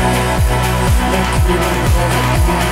Let me know